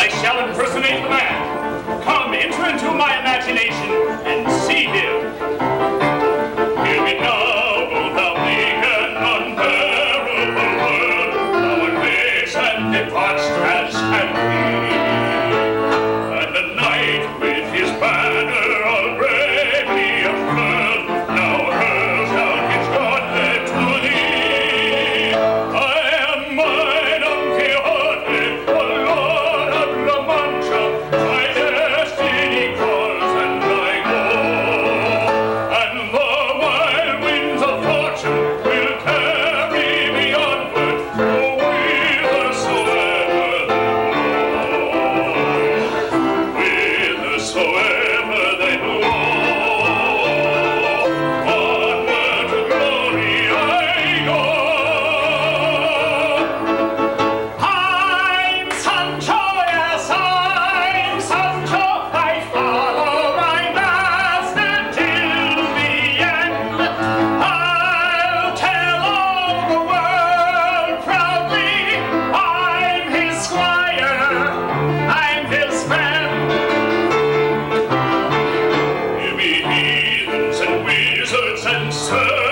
I shall impersonate the man. Come, enter into my imagination and see him. Here we and and. Wilson.